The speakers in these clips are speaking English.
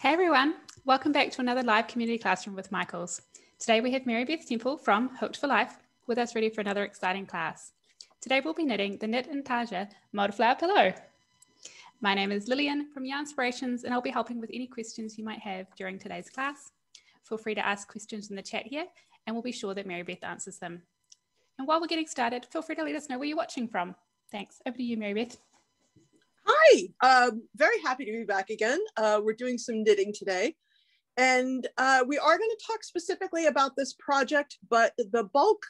Hey everyone, welcome back to another live community classroom with Michaels. Today we have Mary Beth Temple from Hooked for Life with us ready for another exciting class. Today we'll be knitting the Knit Intarsia Flower Pillow. My name is Lillian from Yarnspirations and I'll be helping with any questions you might have during today's class. Feel free to ask questions in the chat here and we'll be sure that Mary Beth answers them. And while we're getting started, feel free to let us know where you're watching from. Thanks. Over to you, Mary Beth. Hi, um, very happy to be back again. Uh, we're doing some knitting today. And uh, we are going to talk specifically about this project, but the bulk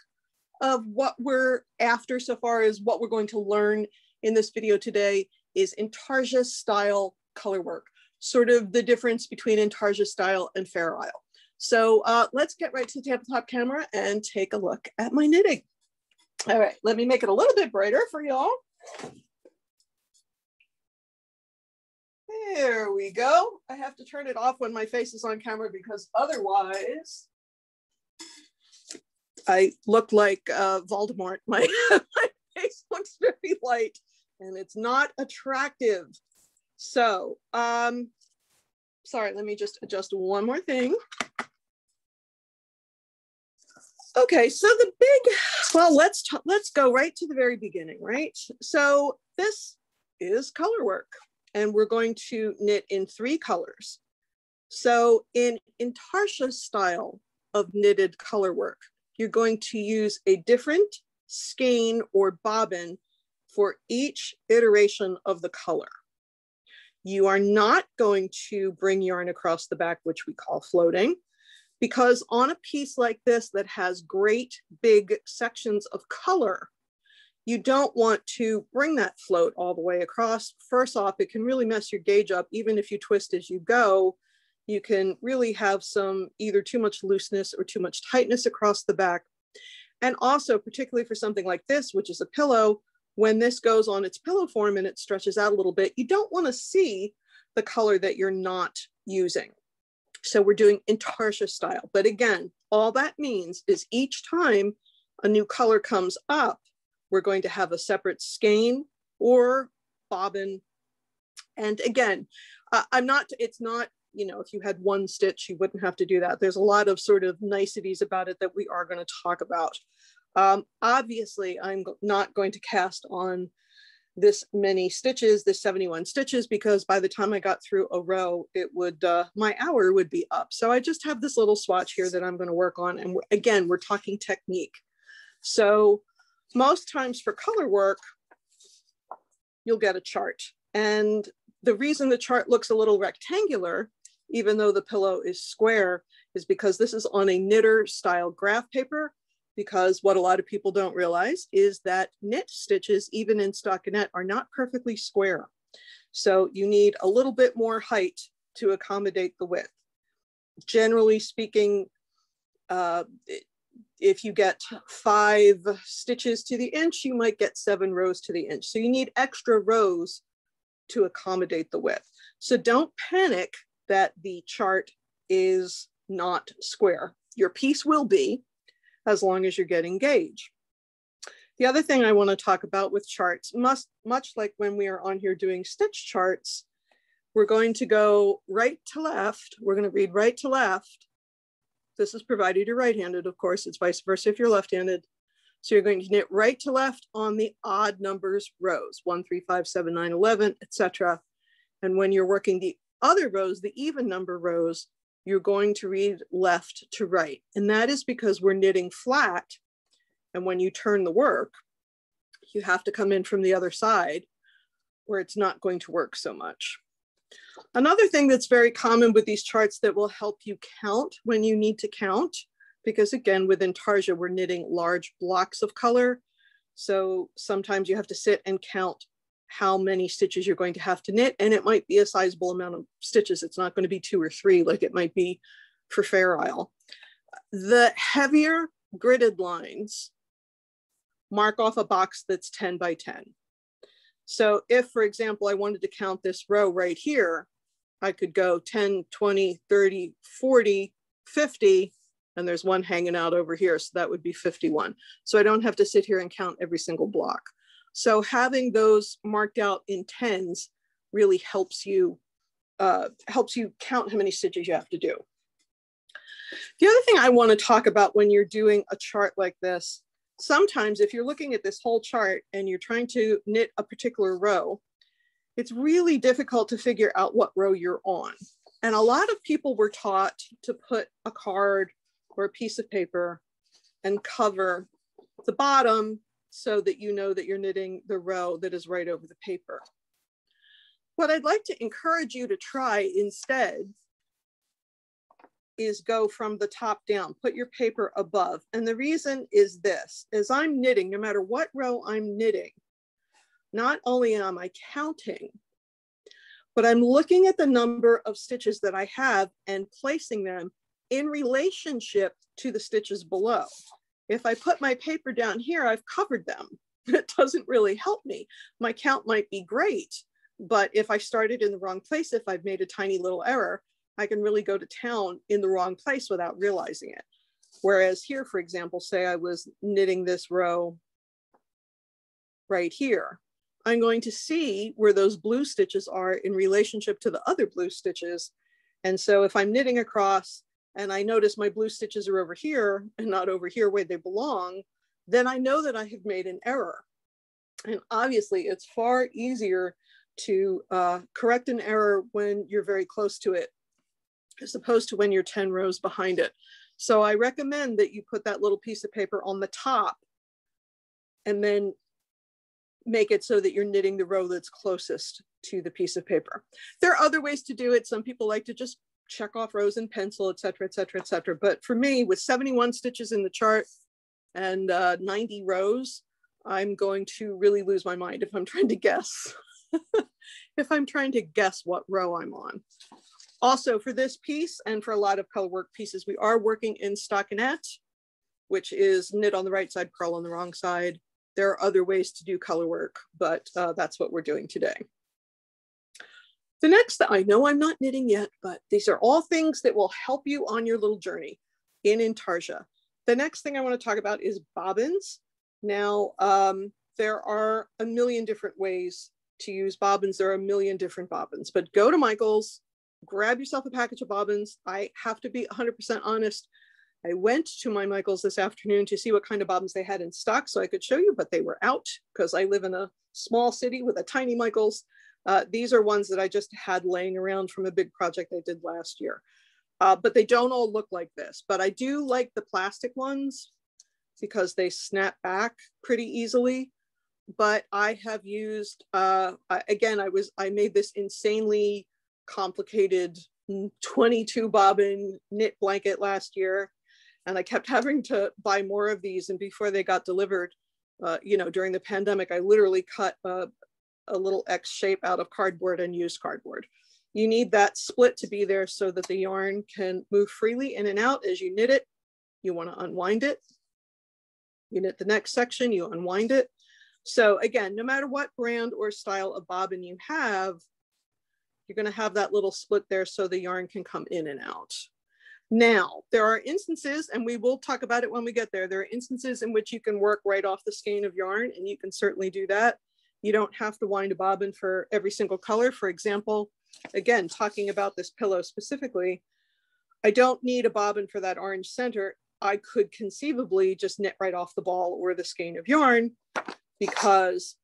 of what we're after so far is what we're going to learn in this video today is Intarsia style color work, sort of the difference between Intarsia style and Fair Isle. So uh, let's get right to the tabletop camera and take a look at my knitting. All right, let me make it a little bit brighter for y'all. There we go. I have to turn it off when my face is on camera because otherwise I look like uh, Voldemort. My, my face looks very light and it's not attractive. So, um, sorry, let me just adjust one more thing. Okay, so the big, well, let's let's go right to the very beginning, right? So this is color work and we're going to knit in three colors. So in Intarsia style of knitted color work, you're going to use a different skein or bobbin for each iteration of the color. You are not going to bring yarn across the back, which we call floating, because on a piece like this that has great big sections of color, you don't want to bring that float all the way across. First off, it can really mess your gauge up. Even if you twist as you go, you can really have some either too much looseness or too much tightness across the back. And also, particularly for something like this, which is a pillow, when this goes on its pillow form and it stretches out a little bit, you don't want to see the color that you're not using. So we're doing intarsia style. But again, all that means is each time a new color comes up, we're going to have a separate skein or bobbin. And again, uh, I'm not, it's not, you know, if you had one stitch, you wouldn't have to do that. There's a lot of sort of niceties about it that we are going to talk about. Um, obviously, I'm not going to cast on this many stitches, this 71 stitches, because by the time I got through a row, it would, uh, my hour would be up. So I just have this little swatch here that I'm gonna work on. And again, we're talking technique. So most times for color work, you'll get a chart. And the reason the chart looks a little rectangular, even though the pillow is square, is because this is on a knitter style graph paper because what a lot of people don't realize is that knit stitches, even in stockinette, are not perfectly square. So you need a little bit more height to accommodate the width. Generally speaking, uh, if you get five stitches to the inch, you might get seven rows to the inch. So you need extra rows to accommodate the width. So don't panic that the chart is not square. Your piece will be as long as you're getting gauge. The other thing I want to talk about with charts, must, much like when we are on here doing stitch charts, we're going to go right to left. We're going to read right to left this is provided you're right-handed, of course, it's vice versa if you're left-handed. So you're going to knit right to left on the odd numbers rows, one, three, five, seven, nine, 11, etc. And when you're working the other rows, the even number rows, you're going to read left to right. And that is because we're knitting flat. And when you turn the work, you have to come in from the other side where it's not going to work so much. Another thing that's very common with these charts that will help you count when you need to count, because again, with Intarsia, we're knitting large blocks of color. So sometimes you have to sit and count how many stitches you're going to have to knit, and it might be a sizable amount of stitches. It's not going to be two or three like it might be for Fair Isle. The heavier gridded lines mark off a box that's 10 by 10. So if, for example, I wanted to count this row right here, I could go 10, 20, 30, 40, 50, and there's one hanging out over here. So that would be 51. So I don't have to sit here and count every single block. So having those marked out in tens really helps you uh, helps you count how many stitches you have to do. The other thing I want to talk about when you're doing a chart like this, sometimes if you're looking at this whole chart and you're trying to knit a particular row, it's really difficult to figure out what row you're on. And a lot of people were taught to put a card or a piece of paper and cover the bottom so that you know that you're knitting the row that is right over the paper. What I'd like to encourage you to try instead is go from the top down, put your paper above. And the reason is this, as I'm knitting, no matter what row I'm knitting, not only am I counting, but I'm looking at the number of stitches that I have and placing them in relationship to the stitches below. If I put my paper down here, I've covered them. It doesn't really help me. My count might be great, but if I started in the wrong place, if I've made a tiny little error, I can really go to town in the wrong place without realizing it. Whereas here, for example, say I was knitting this row right here, I'm going to see where those blue stitches are in relationship to the other blue stitches. And so if I'm knitting across and I notice my blue stitches are over here and not over here where they belong, then I know that I have made an error. And obviously it's far easier to uh, correct an error when you're very close to it, as opposed to when you're 10 rows behind it. So I recommend that you put that little piece of paper on the top and then make it so that you're knitting the row that's closest to the piece of paper. There are other ways to do it. Some people like to just check off rows in pencil, et cetera, et cetera, et cetera. But for me, with 71 stitches in the chart and uh, 90 rows, I'm going to really lose my mind if I'm trying to guess. if I'm trying to guess what row I'm on. Also for this piece and for a lot of color work pieces, we are working in stockinette, which is knit on the right side, purl on the wrong side. There are other ways to do color work, but uh, that's what we're doing today. The next, I know I'm not knitting yet, but these are all things that will help you on your little journey in Intarsia. The next thing I want to talk about is bobbins. Now, um, there are a million different ways to use bobbins. There are a million different bobbins, but go to Michaels, grab yourself a package of bobbins. I have to be 100% honest. I went to my Michaels this afternoon to see what kind of bobbins they had in stock so I could show you, but they were out because I live in a small city with a tiny Michaels. Uh, these are ones that I just had laying around from a big project I did last year. Uh, but they don't all look like this, but I do like the plastic ones because they snap back pretty easily. But I have used, uh, again, I was, I made this insanely complicated 22 bobbin knit blanket last year. And I kept having to buy more of these. And before they got delivered, uh, you know, during the pandemic, I literally cut a, a little X shape out of cardboard and used cardboard. You need that split to be there so that the yarn can move freely in and out as you knit it. You want to unwind it. You knit the next section, you unwind it. So again, no matter what brand or style of bobbin you have, you're going to have that little split there so the yarn can come in and out. Now, there are instances, and we will talk about it when we get there, there are instances in which you can work right off the skein of yarn, and you can certainly do that. You don't have to wind a bobbin for every single color. For example, again, talking about this pillow specifically, I don't need a bobbin for that orange center. I could conceivably just knit right off the ball or the skein of yarn because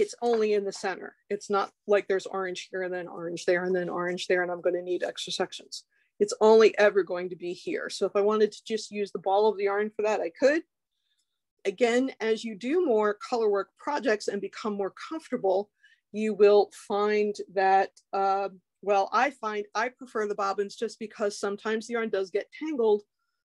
it's only in the center. It's not like there's orange here and then orange there and then orange there and I'm going to need extra sections. It's only ever going to be here. So if I wanted to just use the ball of the yarn for that, I could. Again, as you do more color work projects and become more comfortable, you will find that, uh, well, I find I prefer the bobbins just because sometimes the yarn does get tangled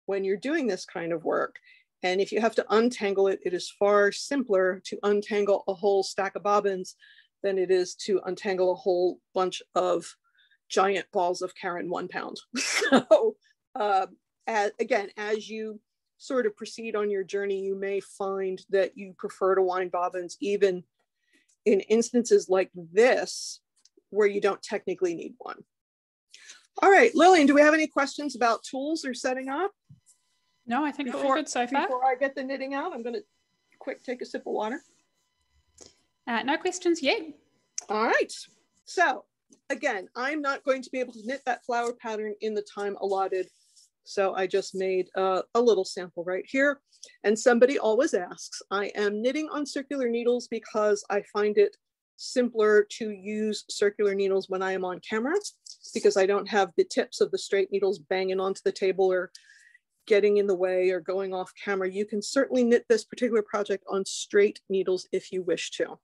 when you're doing this kind of work. And if you have to untangle it, it is far simpler to untangle a whole stack of bobbins than it is to untangle a whole bunch of giant balls of Caron one pound. so uh, as, again, as you sort of proceed on your journey, you may find that you prefer to wind bobbins even in instances like this, where you don't technically need one. All right, Lillian, do we have any questions about tools or setting up? No, I think before, we're good so far. Before I get the knitting out, I'm going to quick take a sip of water. Uh, no questions yet. All right. So again, I'm not going to be able to knit that flower pattern in the time allotted. So I just made a, a little sample right here. And somebody always asks, I am knitting on circular needles because I find it simpler to use circular needles when I am on camera because I don't have the tips of the straight needles banging onto the table or getting in the way or going off camera. You can certainly knit this particular project on straight needles if you wish to.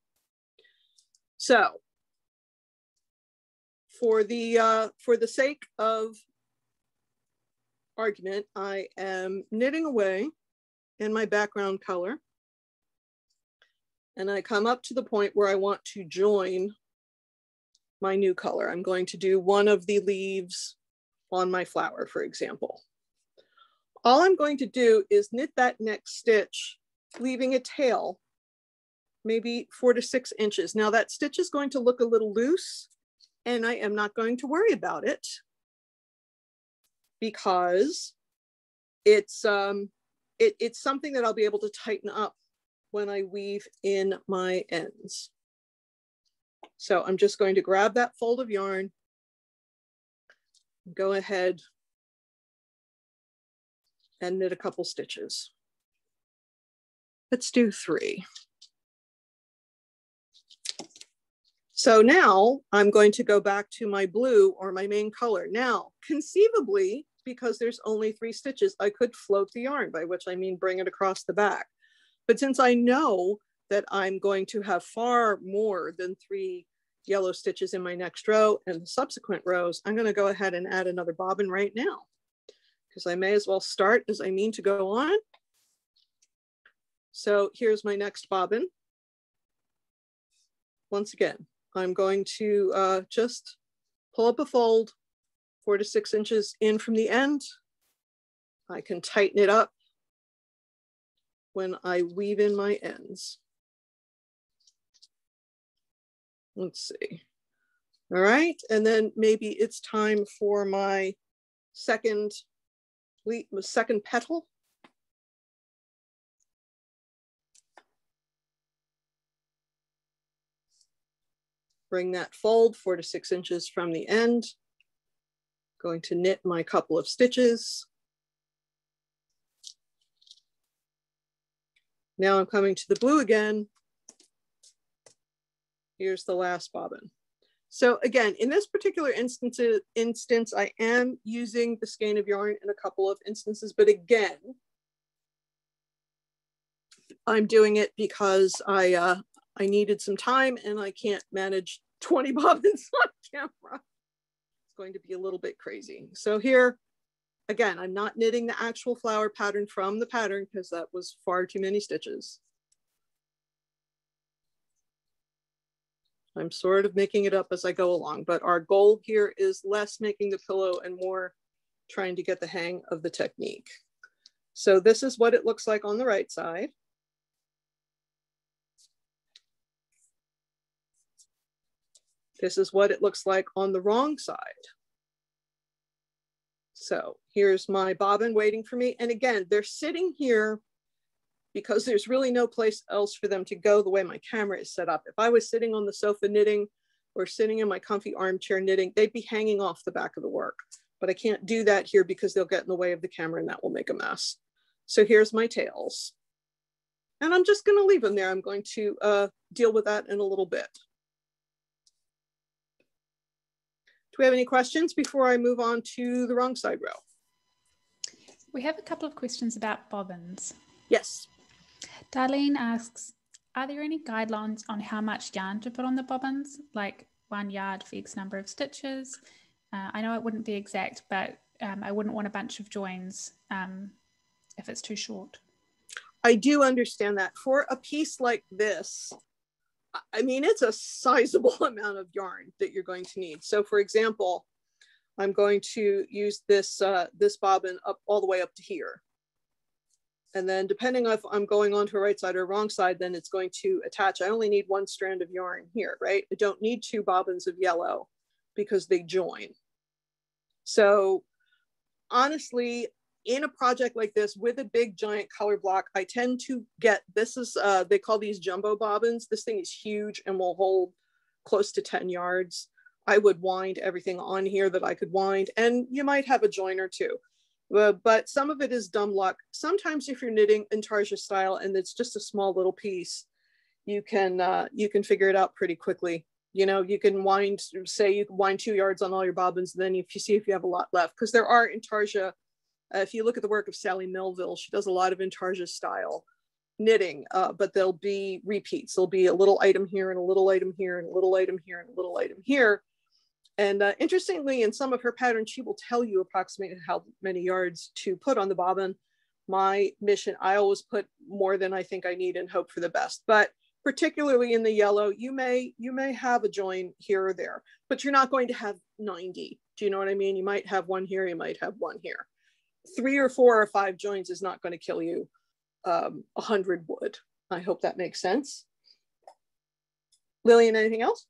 So for the, uh, for the sake of argument, I am knitting away in my background color. And I come up to the point where I want to join my new color. I'm going to do one of the leaves on my flower, for example. All I'm going to do is knit that next stitch, leaving a tail, maybe four to six inches. Now that stitch is going to look a little loose and I am not going to worry about it because it's, um, it, it's something that I'll be able to tighten up when I weave in my ends. So I'm just going to grab that fold of yarn, go ahead and knit a couple stitches. Let's do three. So now I'm going to go back to my blue or my main color. Now, conceivably, because there's only three stitches, I could float the yarn, by which I mean bring it across the back. But since I know that I'm going to have far more than three yellow stitches in my next row and the subsequent rows, I'm gonna go ahead and add another bobbin right now because I may as well start as I mean to go on. So here's my next bobbin. Once again, I'm going to uh, just pull up a fold four to six inches in from the end. I can tighten it up when I weave in my ends. Let's see. All right, and then maybe it's time for my second second petal. Bring that fold four to six inches from the end. Going to knit my couple of stitches. Now I'm coming to the blue again. Here's the last bobbin. So again, in this particular instance, instance, I am using the skein of yarn in a couple of instances, but again, I'm doing it because I uh, I needed some time and I can't manage 20 bobbins on camera. It's going to be a little bit crazy. So here, again, I'm not knitting the actual flower pattern from the pattern because that was far too many stitches. I'm sort of making it up as I go along, but our goal here is less making the pillow and more trying to get the hang of the technique. So this is what it looks like on the right side. This is what it looks like on the wrong side. So here's my bobbin waiting for me. And again, they're sitting here because there's really no place else for them to go the way my camera is set up. If I was sitting on the sofa knitting or sitting in my comfy armchair knitting, they'd be hanging off the back of the work. But I can't do that here because they'll get in the way of the camera and that will make a mess. So here's my tails. And I'm just gonna leave them there. I'm going to uh, deal with that in a little bit. Do we have any questions before I move on to the wrong side row? We have a couple of questions about bobbins. Yes. Darlene asks, are there any guidelines on how much yarn to put on the bobbins, like one yard for X number of stitches? Uh, I know it wouldn't be exact, but um, I wouldn't want a bunch of joins um, if it's too short. I do understand that. For a piece like this, I mean, it's a sizable amount of yarn that you're going to need. So for example, I'm going to use this, uh, this bobbin up all the way up to here. And then depending if I'm going onto a right side or wrong side, then it's going to attach. I only need one strand of yarn here, right? I don't need two bobbins of yellow because they join. So honestly, in a project like this with a big giant color block, I tend to get, this is, uh, they call these jumbo bobbins. This thing is huge and will hold close to 10 yards. I would wind everything on here that I could wind, and you might have a join or two. Uh, but some of it is dumb luck. Sometimes if you're knitting intarsia style and it's just a small little piece, you can uh, you can figure it out pretty quickly. You know, you can wind, say you can wind two yards on all your bobbins, and then if you see if you have a lot left, because there are intarsia. Uh, if you look at the work of Sally Melville, she does a lot of intarsia style knitting, uh, but there'll be repeats. There'll be a little item here and a little item here and a little item here and a little item here. And uh, interestingly, in some of her patterns, she will tell you approximately how many yards to put on the bobbin. My mission, I always put more than I think I need and hope for the best. But particularly in the yellow, you may you may have a join here or there, but you're not going to have 90. Do you know what I mean? You might have one here, you might have one here. Three or four or five joins is not going to kill you. Um, a hundred would. I hope that makes sense. Lillian, anything else?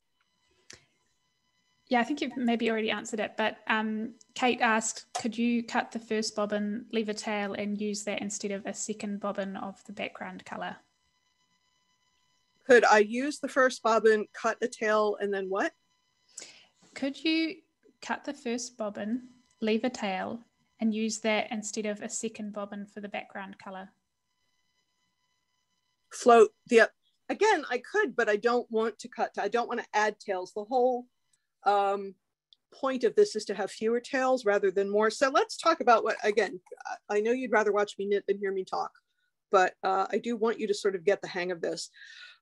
Yeah, I think you've maybe already answered it, but um, Kate asked, could you cut the first bobbin, leave a tail and use that instead of a second bobbin of the background color? Could I use the first bobbin, cut a tail, and then what? Could you cut the first bobbin, leave a tail, and use that instead of a second bobbin for the background color? Float the, again, I could, but I don't want to cut, I don't want to add tails. The whole um, point of this is to have fewer tails rather than more. So let's talk about what, again, I know you'd rather watch me knit than hear me talk, but uh, I do want you to sort of get the hang of this.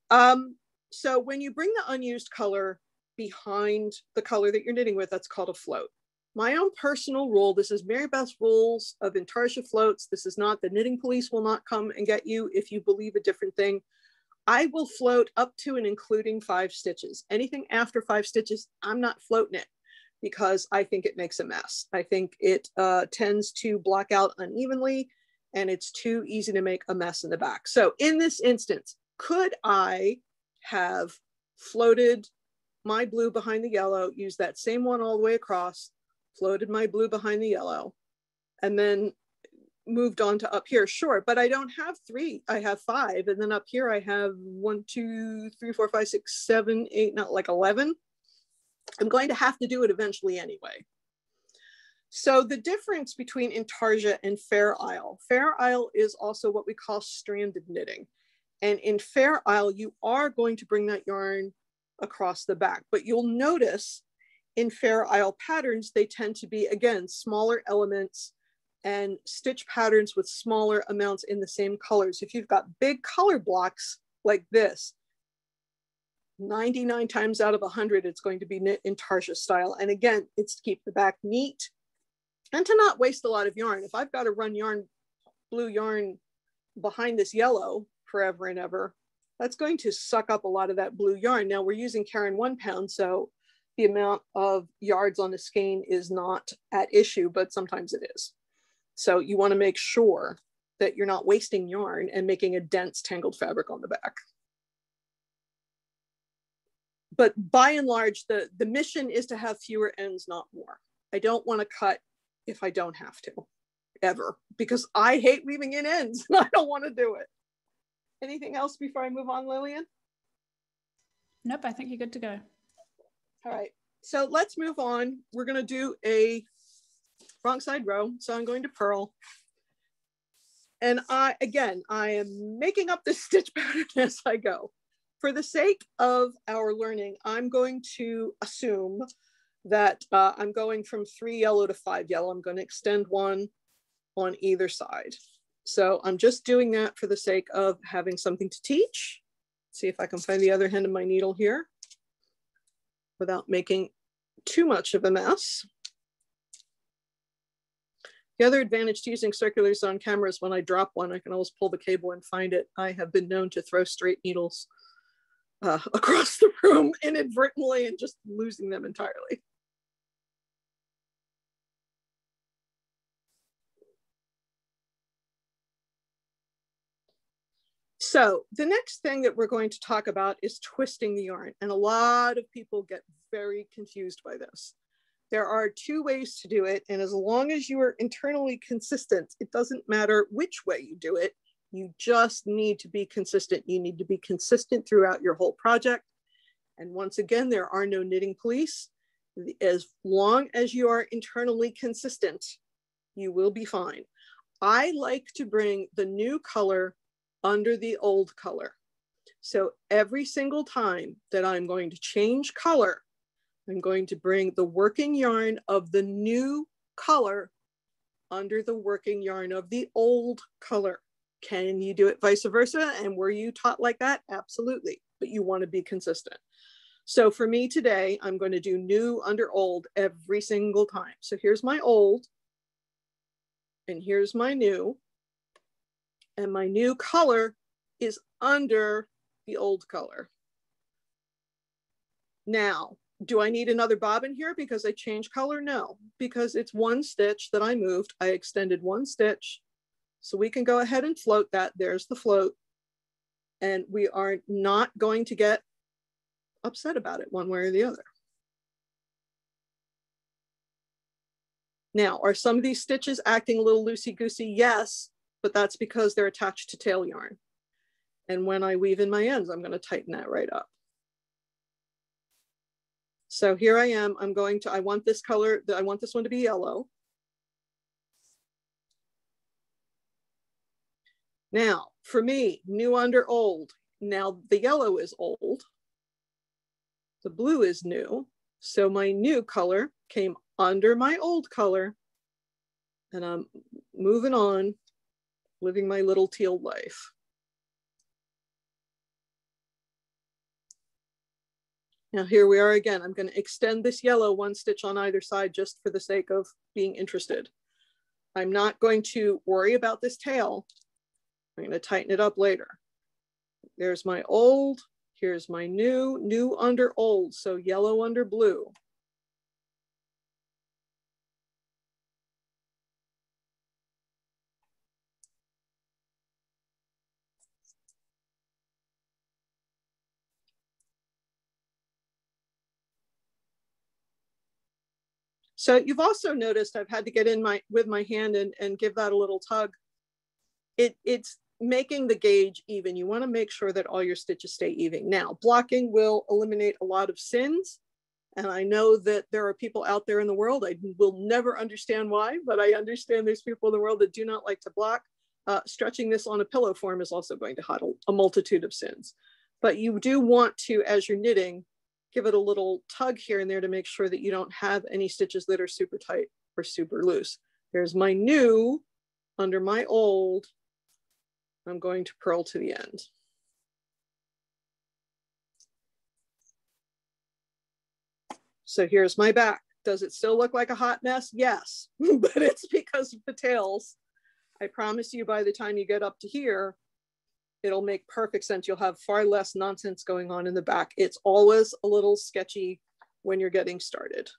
Um, so when you bring the unused color behind the color that you're knitting with, that's called a float. My own personal rule, this is Mary Beth's rules of Intarsia floats. This is not, the knitting police will not come and get you if you believe a different thing. I will float up to and including five stitches. Anything after five stitches, I'm not floating it because I think it makes a mess. I think it uh, tends to block out unevenly and it's too easy to make a mess in the back. So in this instance, could I have floated my blue behind the yellow, use that same one all the way across, floated my blue behind the yellow, and then moved on to up here? Sure, but I don't have three, I have five. And then up here I have one, two, three, four, five, six, seven, eight, not like 11. I'm going to have to do it eventually anyway. So the difference between Intarsia and Fair Isle, Fair Isle is also what we call stranded knitting. And in Fair Isle, you are going to bring that yarn across the back, but you'll notice in Fair Isle patterns, they tend to be, again, smaller elements and stitch patterns with smaller amounts in the same colors. If you've got big color blocks like this, 99 times out of 100, it's going to be knit Intarsia style. And again, it's to keep the back neat and to not waste a lot of yarn. If I've got to run yarn, blue yarn behind this yellow, forever and ever, that's going to suck up a lot of that blue yarn. Now we're using Caron one pound, so the amount of yards on the skein is not at issue, but sometimes it is. So you wanna make sure that you're not wasting yarn and making a dense tangled fabric on the back. But by and large, the, the mission is to have fewer ends, not more. I don't wanna cut if I don't have to, ever, because I hate weaving in ends. And I don't wanna do it. Anything else before I move on, Lillian? Nope, I think you're good to go. All right, so let's move on. We're gonna do a wrong side row. So I'm going to purl. And I, again, I am making up this stitch pattern as I go. For the sake of our learning, I'm going to assume that uh, I'm going from three yellow to five yellow. I'm going to extend one on either side. So I'm just doing that for the sake of having something to teach. See if I can find the other end of my needle here without making too much of a mess. The other advantage to using circulars on camera is when I drop one, I can always pull the cable and find it. I have been known to throw straight needles uh, across the room inadvertently and just losing them entirely. So the next thing that we're going to talk about is twisting the yarn. And a lot of people get very confused by this. There are two ways to do it. And as long as you are internally consistent, it doesn't matter which way you do it. You just need to be consistent. You need to be consistent throughout your whole project. And once again, there are no knitting police. As long as you are internally consistent, you will be fine. I like to bring the new color under the old color. So every single time that I'm going to change color, I'm going to bring the working yarn of the new color under the working yarn of the old color. Can you do it vice versa? And were you taught like that? Absolutely, but you wanna be consistent. So for me today, I'm going to do new under old every single time. So here's my old, and here's my new, and my new color is under the old color. Now, do I need another bobbin here because I changed color? No, because it's one stitch that I moved. I extended one stitch. So we can go ahead and float that. There's the float. And we are not going to get upset about it one way or the other. Now, are some of these stitches acting a little loosey-goosey? Yes, but that's because they're attached to tail yarn. And when I weave in my ends, I'm gonna tighten that right up. So here I am, I'm going to, I want this color, I want this one to be yellow. Now, for me, new under old. Now the yellow is old. The blue is new. So my new color came under my old color and I'm moving on, living my little teal life. Now here we are again. I'm going to extend this yellow one stitch on either side just for the sake of being interested. I'm not going to worry about this tail. I'm going to tighten it up later. There's my old, here's my new, new under old, so yellow under blue. So you've also noticed I've had to get in my with my hand and, and give that a little tug. It, it's making the gauge even. You wanna make sure that all your stitches stay even. Now, blocking will eliminate a lot of sins. And I know that there are people out there in the world, I will never understand why, but I understand there's people in the world that do not like to block. Uh, stretching this on a pillow form is also going to hide a multitude of sins. But you do want to, as you're knitting, give it a little tug here and there to make sure that you don't have any stitches that are super tight or super loose. There's my new under my old. I'm going to purl to the end. So here's my back. Does it still look like a hot mess? Yes, but it's because of the tails. I promise you by the time you get up to here, it'll make perfect sense. You'll have far less nonsense going on in the back. It's always a little sketchy when you're getting started.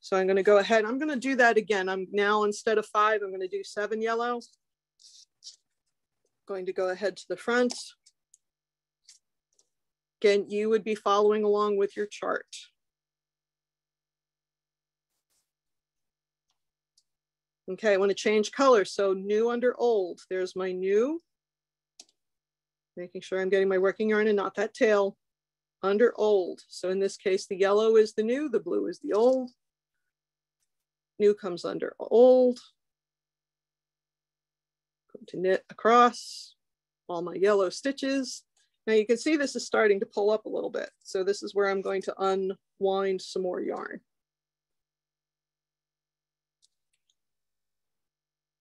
So I'm gonna go ahead, I'm gonna do that again. I'm now, instead of five, I'm gonna do seven yellow. Going to go ahead to the front. Again, you would be following along with your chart. Okay, I wanna change color. So new under old, there's my new making sure I'm getting my working yarn and not that tail under old. So in this case, the yellow is the new, the blue is the old. New comes under old. Going to knit across all my yellow stitches. Now you can see this is starting to pull up a little bit. So this is where I'm going to unwind some more yarn.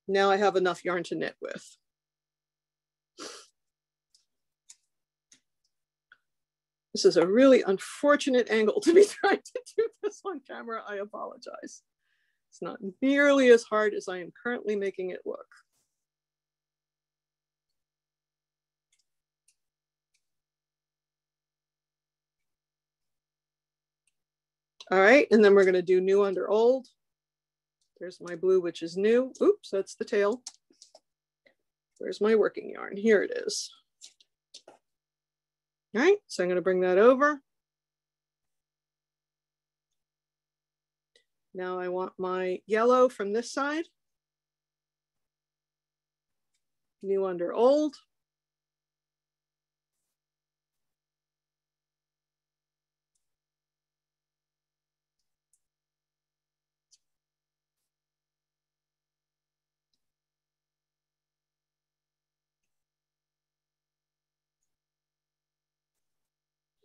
Now I have enough yarn to knit with. This is a really unfortunate angle to be trying to do this on camera. I apologize. It's not nearly as hard as I am currently making it look. All right, and then we're gonna do new under old. There's my blue, which is new. Oops, that's the tail. Where's my working yarn? Here it is. All right, so I'm gonna bring that over. Now I want my yellow from this side. New under old.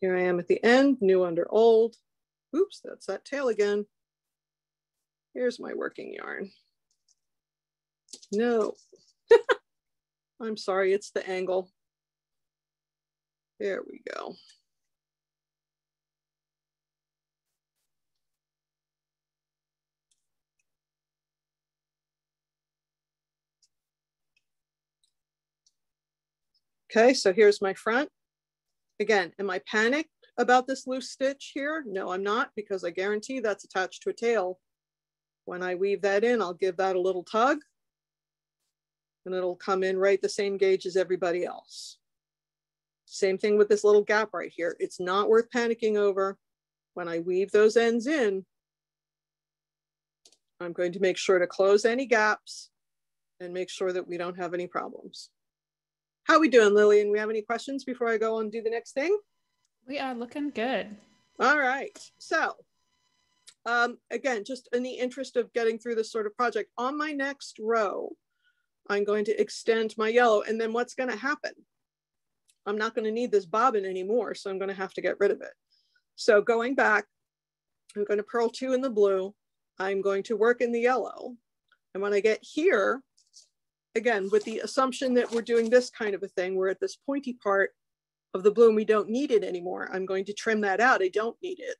Here I am at the end, new under old. Oops, that's that tail again. Here's my working yarn. No, I'm sorry, it's the angle. There we go. Okay, so here's my front. Again, am I panicked about this loose stitch here? No, I'm not because I guarantee that's attached to a tail. When I weave that in, I'll give that a little tug and it'll come in right the same gauge as everybody else. Same thing with this little gap right here. It's not worth panicking over. When I weave those ends in, I'm going to make sure to close any gaps and make sure that we don't have any problems. How are we doing, Lillian? We have any questions before I go and do the next thing? We are looking good. All right. So um, again, just in the interest of getting through this sort of project, on my next row, I'm going to extend my yellow. And then what's going to happen? I'm not going to need this bobbin anymore, so I'm going to have to get rid of it. So going back, I'm going to purl two in the blue. I'm going to work in the yellow. And when I get here, again, with the assumption that we're doing this kind of a thing, we're at this pointy part of the bloom, we don't need it anymore. I'm going to trim that out. I don't need it.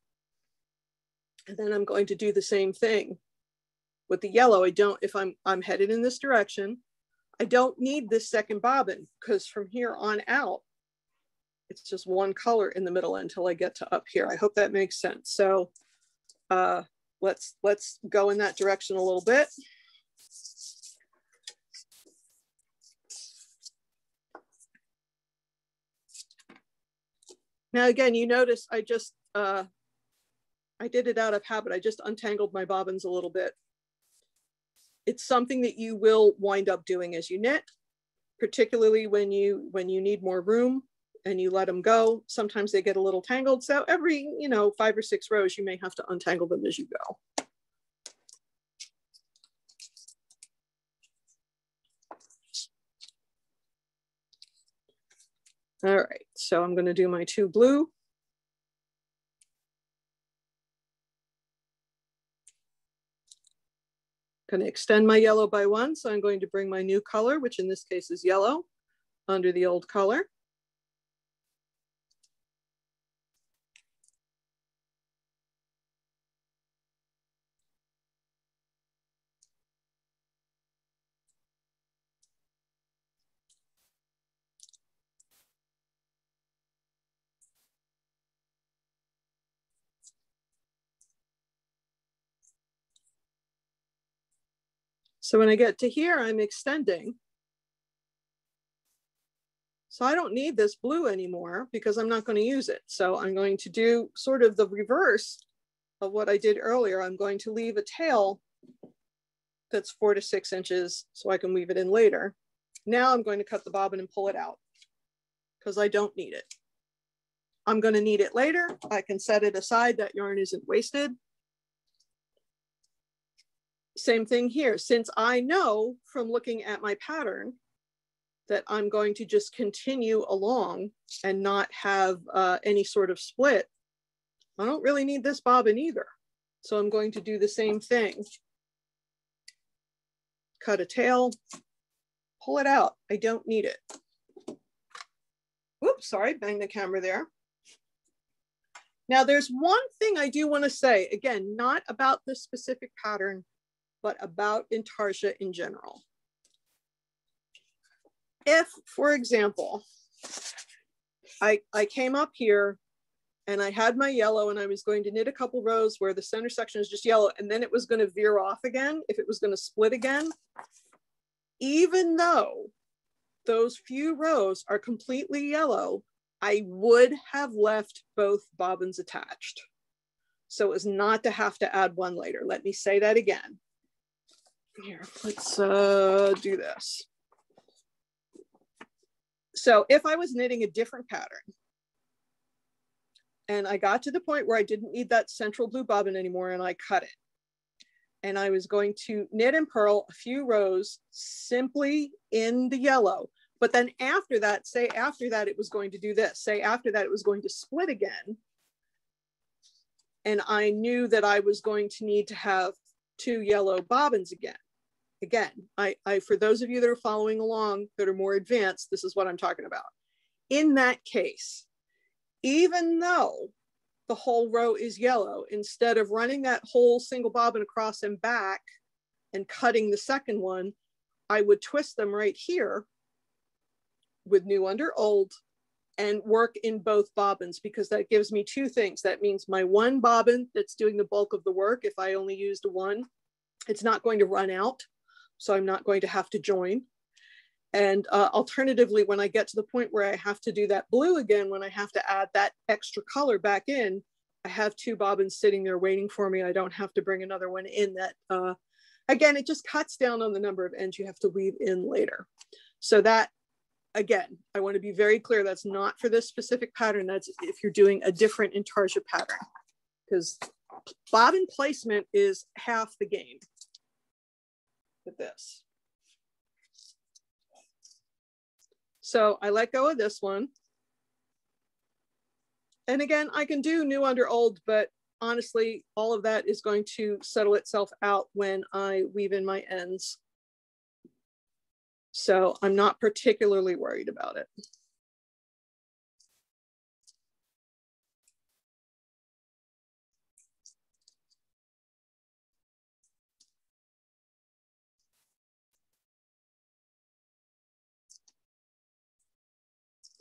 And then I'm going to do the same thing with the yellow. I don't, if I'm, I'm headed in this direction, I don't need this second bobbin because from here on out, it's just one color in the middle until I get to up here. I hope that makes sense. So uh, let's, let's go in that direction a little bit. Now, again, you notice I just, uh, I did it out of habit. I just untangled my bobbins a little bit. It's something that you will wind up doing as you knit, particularly when you, when you need more room and you let them go. Sometimes they get a little tangled. So every, you know, five or six rows, you may have to untangle them as you go. All right, so I'm gonna do my two blue. Gonna extend my yellow by one, so I'm going to bring my new color, which in this case is yellow, under the old color. So when I get to here, I'm extending. So I don't need this blue anymore because I'm not going to use it. So I'm going to do sort of the reverse of what I did earlier. I'm going to leave a tail that's four to six inches so I can weave it in later. Now I'm going to cut the bobbin and pull it out because I don't need it. I'm going to need it later. I can set it aside. That yarn isn't wasted. Same thing here. Since I know from looking at my pattern that I'm going to just continue along and not have uh, any sort of split, I don't really need this bobbin either. So I'm going to do the same thing. Cut a tail, pull it out. I don't need it. Oops, sorry, bang the camera there. Now there's one thing I do wanna say, again, not about this specific pattern, but about Intarsia in general. If, for example, I, I came up here and I had my yellow and I was going to knit a couple rows where the center section is just yellow and then it was going to veer off again, if it was going to split again, even though those few rows are completely yellow, I would have left both bobbins attached. So as not to have to add one later. Let me say that again. Here, let's uh, do this. So if I was knitting a different pattern and I got to the point where I didn't need that central blue bobbin anymore and I cut it and I was going to knit and purl a few rows simply in the yellow, But then after that, say after that, it was going to do this. Say after that, it was going to split again. And I knew that I was going to need to have two yellow bobbins again. Again, I, I for those of you that are following along that are more advanced, this is what I'm talking about. In that case, even though the whole row is yellow, instead of running that whole single bobbin across and back and cutting the second one, I would twist them right here with new under old and work in both bobbins because that gives me two things. That means my one bobbin that's doing the bulk of the work, if I only used one, it's not going to run out. So I'm not going to have to join. And uh, alternatively, when I get to the point where I have to do that blue again, when I have to add that extra color back in, I have two bobbins sitting there waiting for me. I don't have to bring another one in that, uh, again, it just cuts down on the number of ends you have to weave in later. So that again, I want to be very clear that's not for this specific pattern. That's if you're doing a different intarsia pattern, because bobbin placement is half the game with this. So I let go of this one. And again, I can do new under old, but honestly, all of that is going to settle itself out when I weave in my ends. So I'm not particularly worried about it.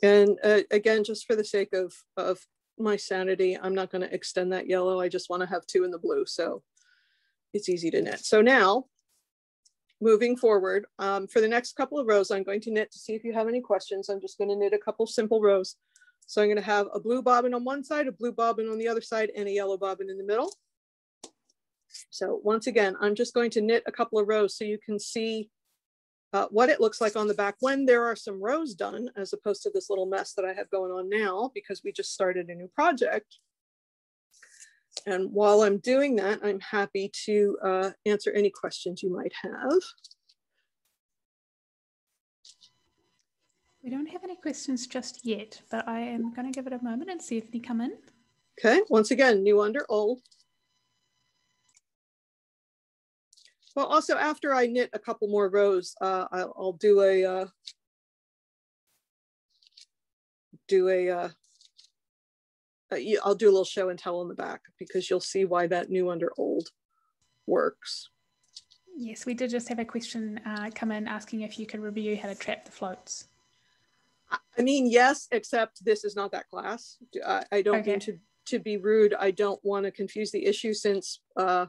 And uh, again, just for the sake of, of my sanity, I'm not going to extend that yellow. I just want to have two in the blue. So it's easy to knit. So now moving forward, um, for the next couple of rows, I'm going to knit to see if you have any questions. I'm just going to knit a couple simple rows. So I'm going to have a blue bobbin on one side, a blue bobbin on the other side, and a yellow bobbin in the middle. So once again, I'm just going to knit a couple of rows so you can see uh, what it looks like on the back when there are some rows done, as opposed to this little mess that I have going on now because we just started a new project. And while I'm doing that, I'm happy to uh, answer any questions you might have. We don't have any questions just yet, but I am going to give it a moment and see if any come in. Okay, once again, new under old. Well, also after I knit a couple more rows, uh, I'll, I'll, do a uh, do a uh, uh, I'll do a little show and tell on the back because you'll see why that new under old works. Yes, we did just have a question uh, come in asking if you could review how to trap the floats. I mean, yes, except this is not that class. I, I don't okay. mean to, to be rude. I don't want to confuse the issue since uh,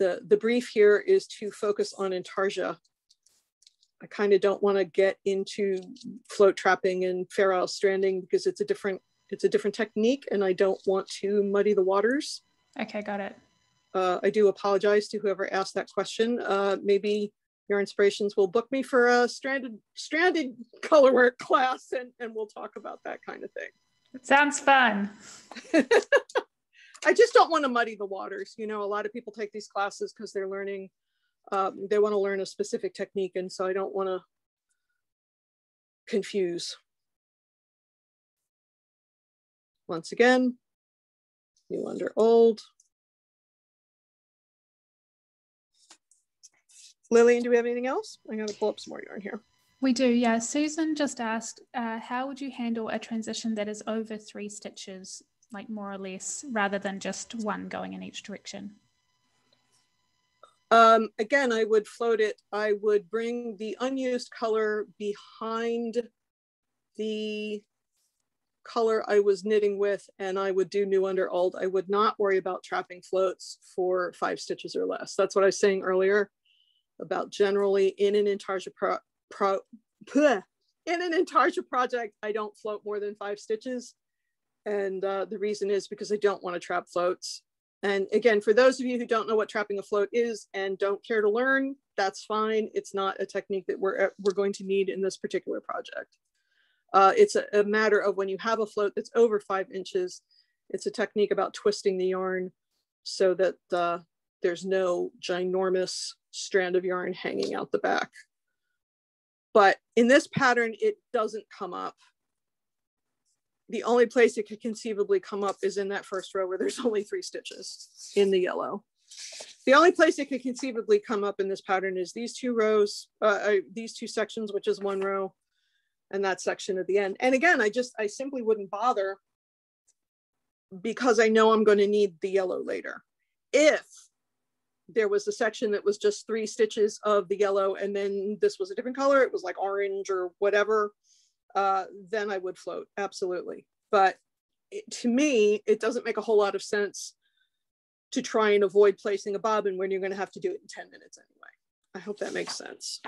the, the brief here is to focus on intarsia. I kind of don't want to get into float trapping and fair stranding because it's a different it's a different technique and I don't want to muddy the waters. Okay, got it. Uh, I do apologize to whoever asked that question. Uh, maybe Yarnspirations will book me for a stranded stranded colorwork class and, and we'll talk about that kind of thing. It sounds fun. I just don't want to muddy the waters. You know, a lot of people take these classes because they're learning, um, they want to learn a specific technique. And so I don't want to confuse. Once again, new under old. Lillian, do we have anything else? I'm going to pull up some more yarn here. We do, yeah. Susan just asked, uh, how would you handle a transition that is over three stitches, like more or less, rather than just one going in each direction? Um, again, I would float it. I would bring the unused color behind the color I was knitting with and I would do new under old. I would not worry about trapping floats for five stitches or less. That's what I was saying earlier about generally in an intarsia pro, pro in an intarsia project, I don't float more than five stitches. And uh, the reason is because I don't want to trap floats. And again, for those of you who don't know what trapping a float is and don't care to learn, that's fine. It's not a technique that we're, we're going to need in this particular project. Uh, it's a, a, matter of when you have a float that's over five inches, it's a technique about twisting the yarn so that uh, there's no ginormous strand of yarn hanging out the back. But in this pattern, it doesn't come up. The only place it could conceivably come up is in that first row where there's only three stitches in the yellow. The only place it could conceivably come up in this pattern is these two rows, uh, uh, these two sections, which is one row, and that section at the end. And again, I just, I simply wouldn't bother because I know I'm going to need the yellow later. If there was a section that was just three stitches of the yellow and then this was a different color, it was like orange or whatever, uh, then I would float, absolutely. But it, to me, it doesn't make a whole lot of sense to try and avoid placing a bobbin when you're going to have to do it in 10 minutes anyway. I hope that makes sense.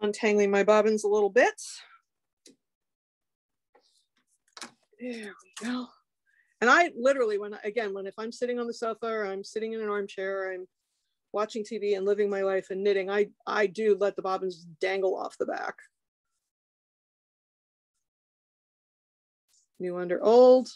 Untangling my bobbins a little bit. There we go. And I literally, when again, when if I'm sitting on the sofa or I'm sitting in an armchair, I'm watching TV and living my life and knitting, I, I do let the bobbins dangle off the back. New under old.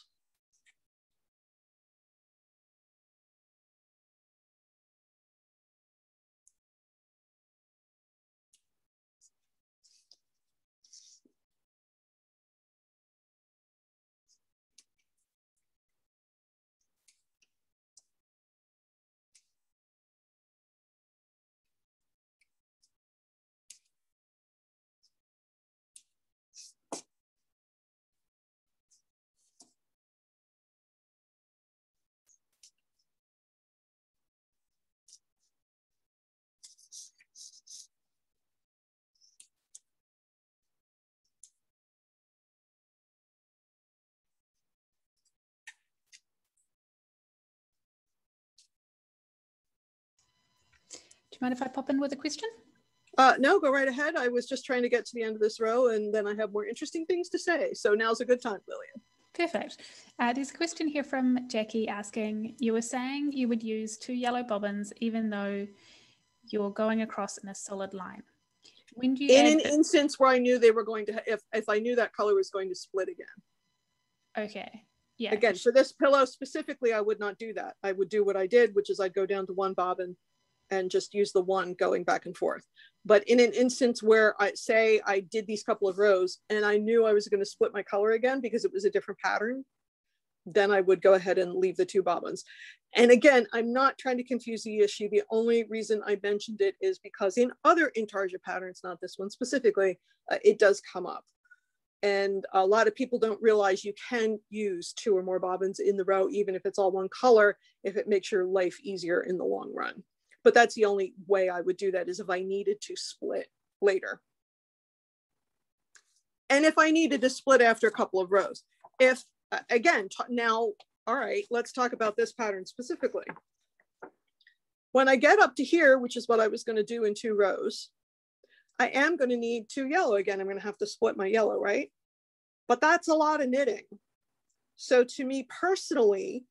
You mind if I pop in with a question? Uh, no, go right ahead. I was just trying to get to the end of this row and then I have more interesting things to say. So now's a good time, Lillian. Perfect. Uh, there's a question here from Jackie asking, you were saying you would use two yellow bobbins even though you're going across in a solid line. When do you in an instance where I knew they were going to, if, if I knew that color was going to split again. Okay. Yeah. Again, for this pillow specifically, I would not do that. I would do what I did, which is I'd go down to one bobbin and just use the one going back and forth. But in an instance where I say I did these couple of rows and I knew I was going to split my color again because it was a different pattern, then I would go ahead and leave the two bobbins. And again, I'm not trying to confuse the issue. The only reason I mentioned it is because in other intarsia patterns, not this one specifically, uh, it does come up. And a lot of people don't realize you can use two or more bobbins in the row, even if it's all one color, if it makes your life easier in the long run but that's the only way I would do that is if I needed to split later. And if I needed to split after a couple of rows. If, uh, again, now, all right, let's talk about this pattern specifically. When I get up to here, which is what I was gonna do in two rows, I am gonna need two yellow. Again, I'm gonna have to split my yellow, right? But that's a lot of knitting. So to me personally,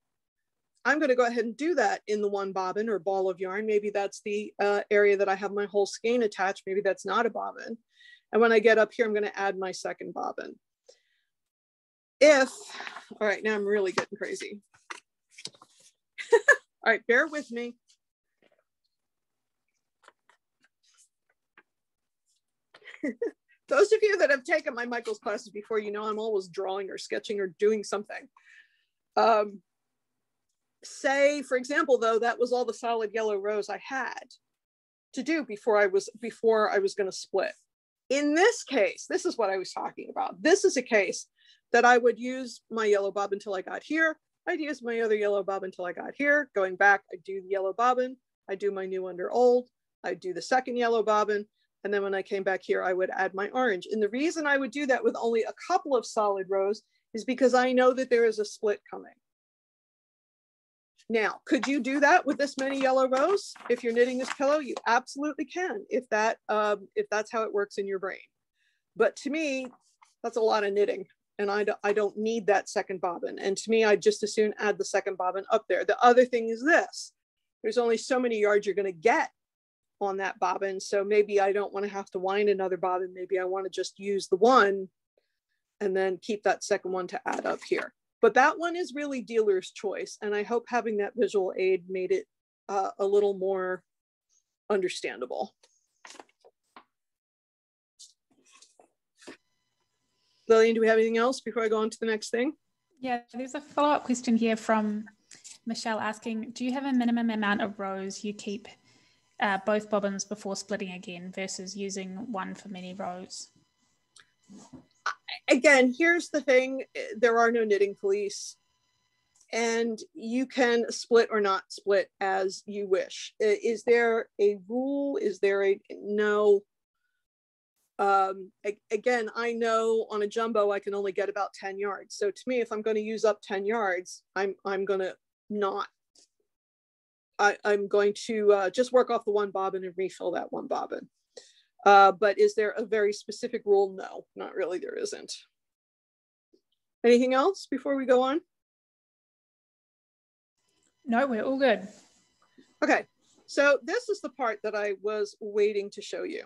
I'm going to go ahead and do that in the one bobbin or ball of yarn. Maybe that's the uh, area that I have my whole skein attached. Maybe that's not a bobbin. And when I get up here, I'm going to add my second bobbin. If, all right, now I'm really getting crazy. all right, bear with me. Those of you that have taken my Michaels classes before, you know I'm always drawing or sketching or doing something. Um, say, for example, though, that was all the solid yellow rows I had to do before I was before I was going to split. In this case, this is what I was talking about. This is a case that I would use my yellow bob until I got here. I'd use my other yellow bob until I got here. Going back, I do the yellow bobbin. I do my new under old. I do the second yellow bobbin. And then when I came back here, I would add my orange. And the reason I would do that with only a couple of solid rows is because I know that there is a split coming. Now, could you do that with this many yellow rows? If you're knitting this pillow, you absolutely can, if that um, if that's how it works in your brain. But to me, that's a lot of knitting and I, I don't need that second bobbin. And to me, I'd just as soon add the second bobbin up there. The other thing is this, there's only so many yards you're gonna get on that bobbin. So maybe I don't wanna have to wind another bobbin. Maybe I wanna just use the one and then keep that second one to add up here. But that one is really dealer's choice. And I hope having that visual aid made it uh, a little more understandable. Lillian, do we have anything else before I go on to the next thing? Yeah, there's a follow-up question here from Michelle asking, do you have a minimum amount of rows you keep uh, both bobbins before splitting again versus using one for many rows? Again, here's the thing. There are no knitting police and you can split or not split as you wish. Is there a rule? Is there a no? Um, again, I know on a jumbo I can only get about 10 yards. So to me, if I'm going to use up 10 yards, I'm I'm going to not. I, I'm going to uh, just work off the one bobbin and refill that one bobbin. Uh, but is there a very specific rule? No, not really. There isn't. Anything else before we go on? No, we're all good. Okay, so this is the part that I was waiting to show you.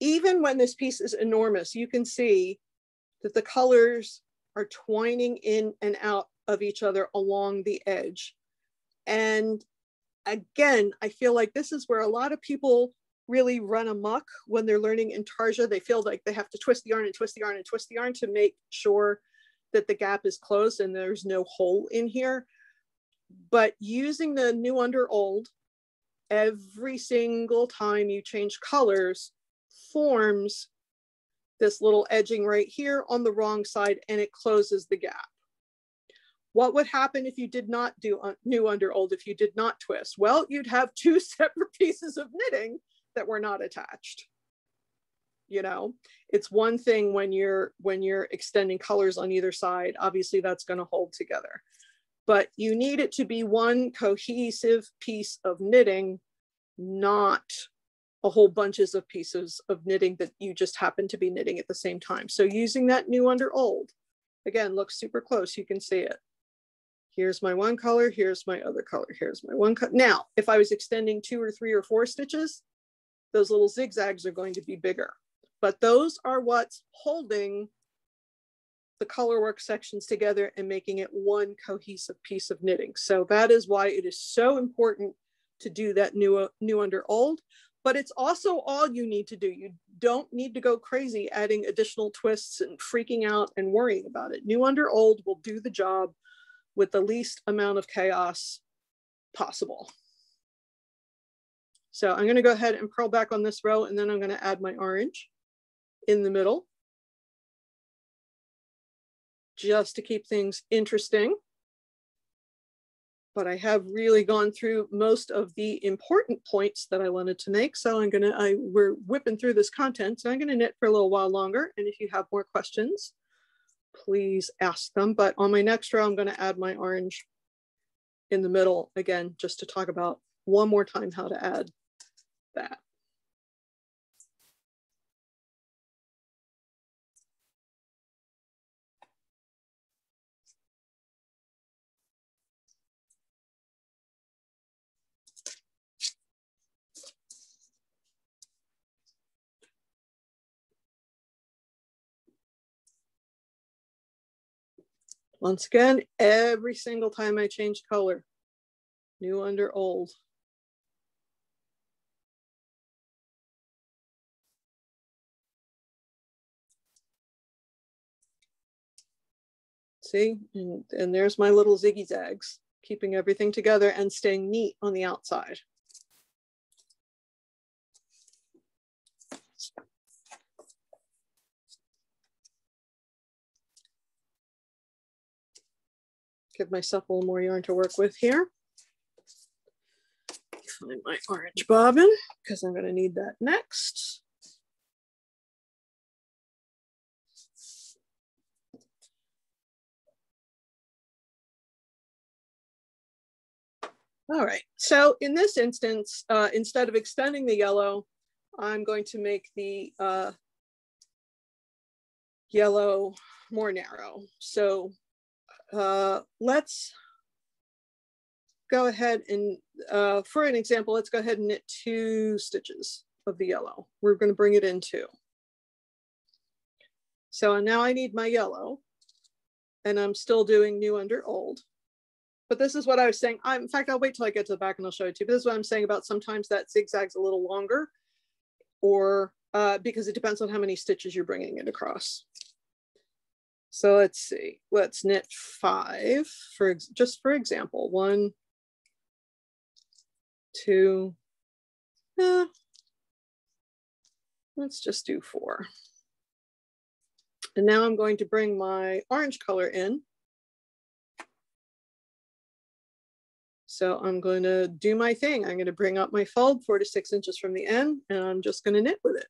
Even when this piece is enormous, you can see that the colors are twining in and out of each other along the edge. And again, I feel like this is where a lot of people really run amok when they're learning intarsia. They feel like they have to twist the yarn and twist the yarn and twist the yarn to make sure that the gap is closed and there's no hole in here. But using the new under old, every single time you change colors forms this little edging right here on the wrong side and it closes the gap. What would happen if you did not do new under old, if you did not twist? Well, you'd have two separate pieces of knitting that were not attached. You know it's one thing when you're when you're extending colors on either side obviously that's going to hold together. But you need it to be one cohesive piece of knitting not a whole bunches of pieces of knitting that you just happen to be knitting at the same time. So using that new under old again look super close you can see it here's my one color here's my other color here's my one cut now if i was extending two or three or four stitches those little zigzags are going to be bigger but those are what's holding the color work sections together and making it one cohesive piece of knitting. So that is why it is so important to do that new, new under old, but it's also all you need to do. You don't need to go crazy adding additional twists and freaking out and worrying about it. New under old will do the job with the least amount of chaos possible. So I'm gonna go ahead and purl back on this row and then I'm gonna add my orange in the middle just to keep things interesting. But I have really gone through most of the important points that I wanted to make. So I'm gonna, I, we're whipping through this content. So I'm gonna knit for a little while longer. And if you have more questions, please ask them. But on my next row, I'm gonna add my orange in the middle again, just to talk about one more time how to add that. Once again, every single time I change color, new under old. See, and, and there's my little ziggy zags, keeping everything together and staying neat on the outside. Give myself a little more yarn to work with here. Find my orange bobbin because I'm going to need that next. All right, so in this instance, uh, instead of extending the yellow, I'm going to make the uh, yellow more narrow. So uh, let's go ahead and, uh, for an example, let's go ahead and knit two stitches of the yellow. We're gonna bring it in two. So now I need my yellow and I'm still doing new under old. But this is what I was saying. I, in fact, I'll wait till I get to the back and I'll show it to you. But this is what I'm saying about sometimes that zigzag's a little longer or uh, because it depends on how many stitches you're bringing it across. So let's see, let's knit five for just for example, one, two, eh, let's just do four. And now I'm going to bring my orange color in. So I'm going to do my thing. I'm going to bring up my fold four to six inches from the end, and I'm just going to knit with it.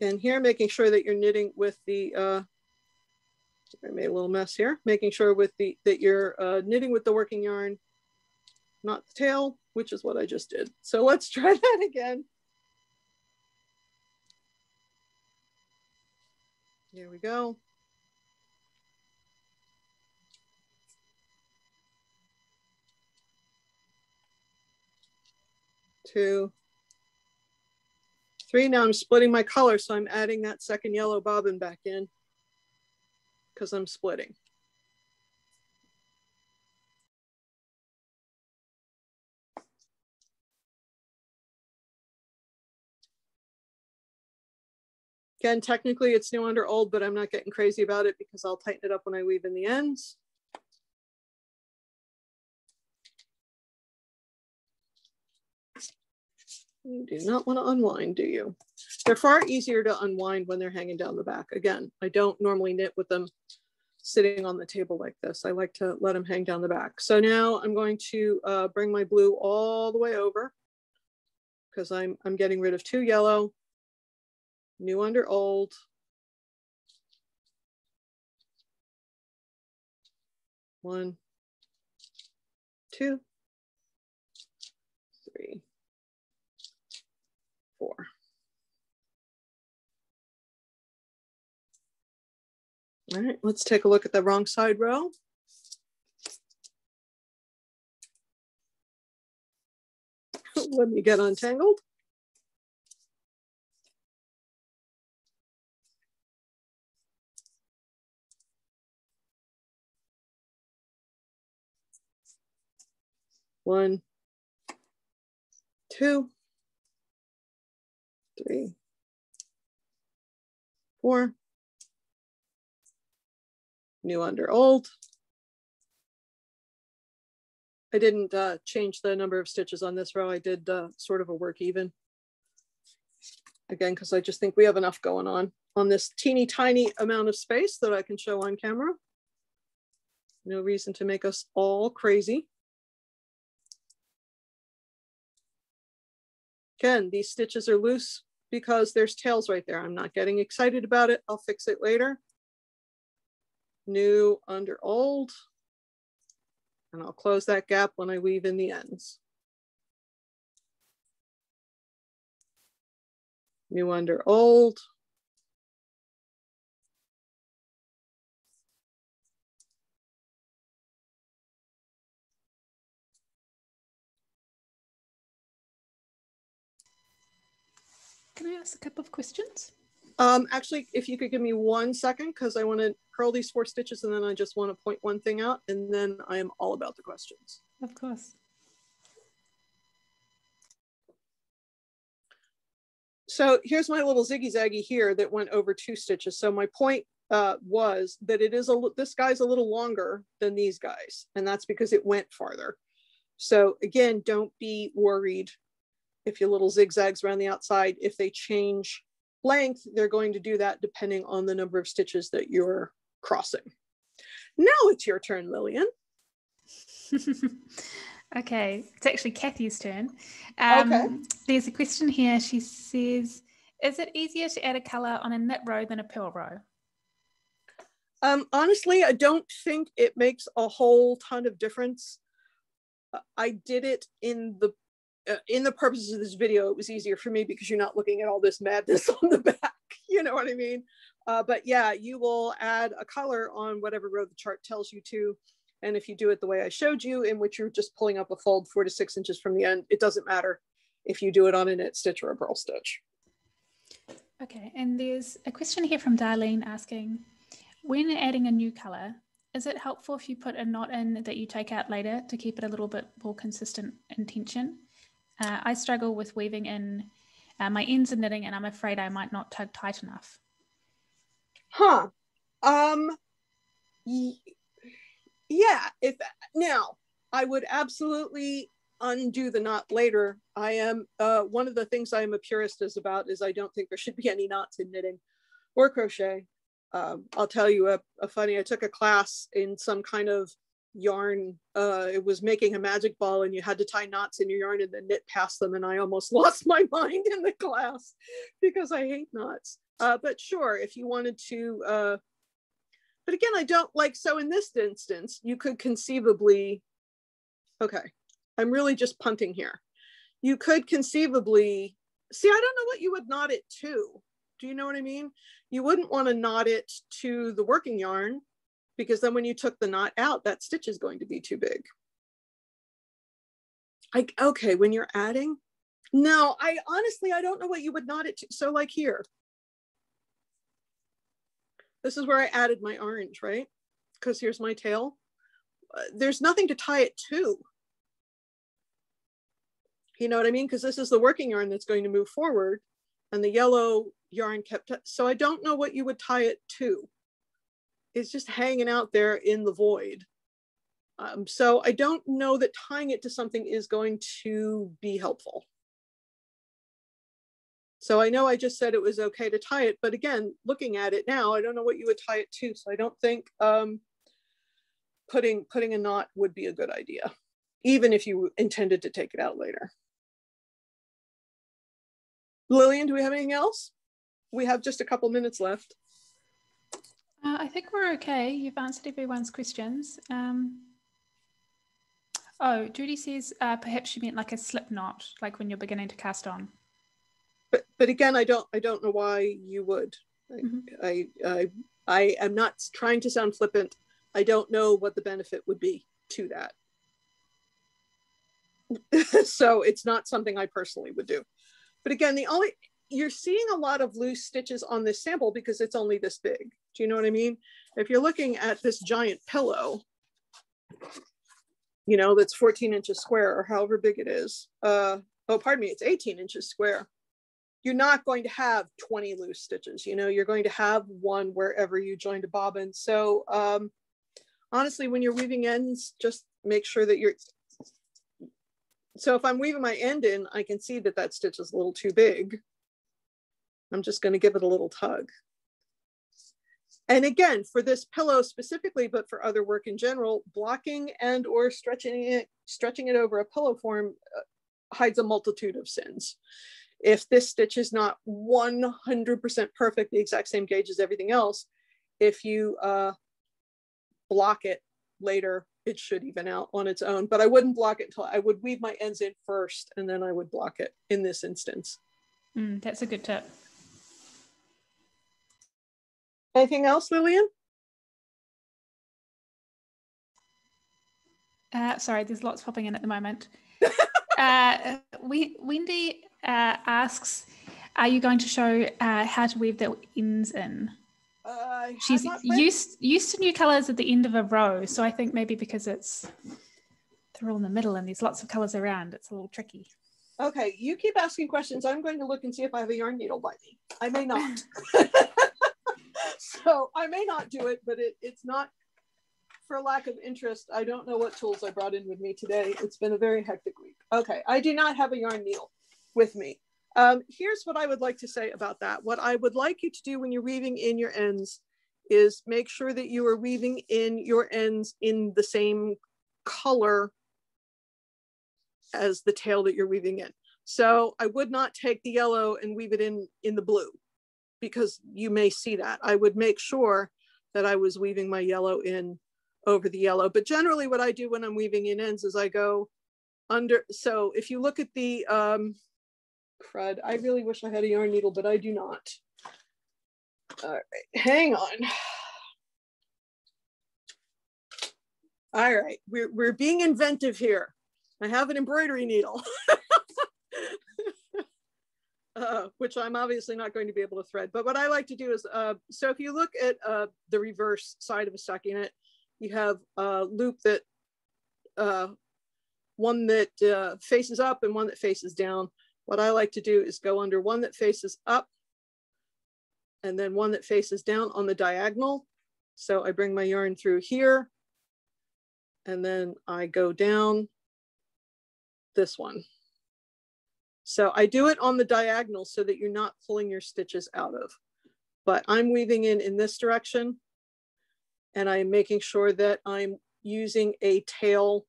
And here, making sure that you're knitting with the, uh, I made a little mess here, making sure with the that you're uh, knitting with the working yarn, not the tail, which is what I just did. So let's try that again. Here we go. Two, three. Now I'm splitting my color, so I'm adding that second yellow bobbin back in because I'm splitting. Again, technically it's new under old, but I'm not getting crazy about it because I'll tighten it up when I weave in the ends. You do not want to unwind, do you? They're far easier to unwind when they're hanging down the back. Again, I don't normally knit with them sitting on the table like this. I like to let them hang down the back. So now I'm going to uh, bring my blue all the way over because I'm, I'm getting rid of two yellow new under old. One, two, three, All right, let's take a look at the wrong side row. Let me get untangled. One, two, three, four, new under old. I didn't uh, change the number of stitches on this row. I did uh, sort of a work even. Again, because I just think we have enough going on on this teeny tiny amount of space that I can show on camera. No reason to make us all crazy. Again, these stitches are loose because there's tails right there. I'm not getting excited about it. I'll fix it later. New under old. And I'll close that gap when I weave in the ends. New under old. Can I ask a couple of questions? Um, actually, if you could give me one second, because I want to purl these four stitches and then I just want to point one thing out and then I am all about the questions. Of course. So here's my little ziggy zaggy here that went over two stitches. So my point uh, was that it is a this guy's a little longer than these guys, and that's because it went farther. So again, don't be worried if your little zigzags around the outside, if they change length, they're going to do that depending on the number of stitches that you're crossing. Now it's your turn, Lillian. okay, it's actually Kathy's turn. Um, okay. There's a question here. She says, is it easier to add a color on a knit row than a purl row? Um, honestly, I don't think it makes a whole ton of difference. I did it in the uh, in the purposes of this video, it was easier for me because you're not looking at all this madness on the back. You know what I mean? Uh, but yeah, you will add a color on whatever row the chart tells you to. And if you do it the way I showed you, in which you're just pulling up a fold four to six inches from the end, it doesn't matter if you do it on a knit stitch or a purl stitch. Okay, and there's a question here from Darlene asking, when adding a new color, is it helpful if you put a knot in that you take out later to keep it a little bit more consistent in tension? Uh, I struggle with weaving in uh, my ends of knitting and I'm afraid I might not tug tight enough. Huh. Um, yeah, if now I would absolutely undo the knot later. I am uh, one of the things I am a purist is about is I don't think there should be any knots in knitting or crochet. Um, I'll tell you a, a, funny. I took a class in some kind of yarn. Uh, it was making a magic ball, and you had to tie knots in your yarn and then knit past them. And I almost lost my mind in the class because I hate knots. Uh, but sure, if you wanted to. Uh, but again, I don't like. So in this instance, you could conceivably. Okay, I'm really just punting here. You could conceivably see. I don't know what you would knot it to do you know what I mean? You wouldn't want to knot it to the working yarn because then when you took the knot out, that stitch is going to be too big. Like, okay, when you're adding, no, I honestly, I don't know what you would knot it to. So like here, this is where I added my orange, right? Because here's my tail. Uh, there's nothing to tie it to. You know what I mean? Because this is the working yarn that's going to move forward and the yellow yarn kept, so I don't know what you would tie it to. It's just hanging out there in the void. Um, so I don't know that tying it to something is going to be helpful. So I know I just said it was okay to tie it, but again, looking at it now, I don't know what you would tie it to. So I don't think um, putting, putting a knot would be a good idea, even if you intended to take it out later. Lillian, do we have anything else? We have just a couple minutes left. Uh, I think we're okay. You've answered everyone's questions. Um, oh, Judy says uh, perhaps she meant like a slip knot, like when you're beginning to cast on. But but again, I don't I don't know why you would. Mm-hmm. I, I I am not trying to sound flippant. I don't know what the benefit would be to that. so it's not something I personally would do. But again, the only, you're seeing a lot of loose stitches on this sample because it's only this big. Do you know what I mean? If you're looking at this giant pillow, you know, that's 14 inches square or however big it is. Uh, oh, pardon me, it's 18 inches square. You're not going to have 20 loose stitches. You know, you're going to have one wherever you joined a bobbin. So um, honestly, when you're weaving ends, just make sure that you're so if I'm weaving my end in, I can see that that stitch is a little too big. I'm just going to give it a little tug. And again, for this pillow specifically, but for other work in general, blocking and or stretching it, stretching it over a pillow form uh, hides a multitude of sins. If this stitch is not 100% perfect, the exact same gauge as everything else, if you uh, block it later it should even out on its own, but I wouldn't block it until I would weave my ends in first and then I would block it in this instance. Mm, that's a good tip. Anything else, Lillian? Uh, sorry, there's lots popping in at the moment. uh, we, Wendy uh, asks, are you going to show uh, how to weave the ends in? Uh, She's used used to new colors at the end of a row, so I think maybe because it's they're all in the middle and there's lots of colors around, it's a little tricky. Okay, you keep asking questions. I'm going to look and see if I have a yarn needle by me. I may not. so I may not do it, but it, it's not for lack of interest. I don't know what tools I brought in with me today. It's been a very hectic week. Okay, I do not have a yarn needle with me. Um, here's what I would like to say about that. What I would like you to do when you're weaving in your ends is make sure that you are weaving in your ends in the same color as the tail that you're weaving in. So I would not take the yellow and weave it in in the blue because you may see that. I would make sure that I was weaving my yellow in over the yellow. But generally what I do when I'm weaving in ends is I go under. So if you look at the, um, crud. I really wish I had a yarn needle, but I do not. All right, hang on. All right, we're, we're being inventive here. I have an embroidery needle, uh, which I'm obviously not going to be able to thread. But what I like to do is, uh, so if you look at uh, the reverse side of a stockinette, you have a loop that uh, one that uh, faces up and one that faces down. What I like to do is go under one that faces up and then one that faces down on the diagonal. So I bring my yarn through here and then I go down this one. So I do it on the diagonal so that you're not pulling your stitches out of, but I'm weaving in in this direction and I'm making sure that I'm using a tail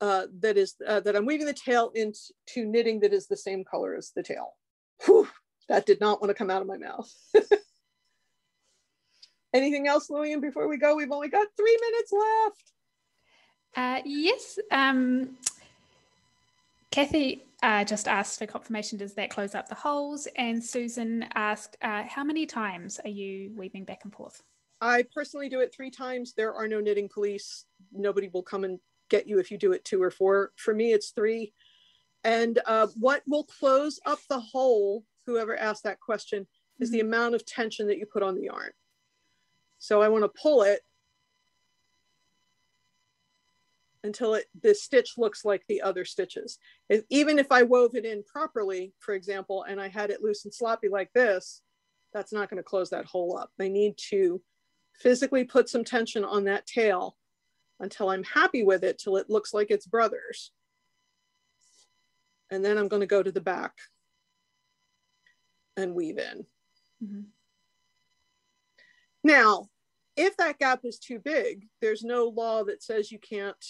uh, that is, uh, that I'm weaving the tail into knitting that is the same color as the tail. Whew, that did not want to come out of my mouth. Anything else, Lillian, before we go? We've only got three minutes left. Uh, yes. Um, Kathy uh, just asked for confirmation, does that close up the holes? And Susan asked, uh, how many times are you weaving back and forth? I personally do it three times. There are no knitting police. Nobody will come and get you if you do it two or four. For me, it's three. And uh, what will close up the hole, whoever asked that question, is mm-hmm. the amount of tension that you put on the yarn. So I want to pull it until it the stitch looks like the other stitches. If, even if I wove it in properly, for example, and I had it loose and sloppy like this, that's not going to close that hole up. I need to physically put some tension on that tail until I'm happy with it till it looks like its brothers. And then I'm going to go to the back and weave in. Mm-hmm. Now, if that gap is too big, there's no law that says you can't.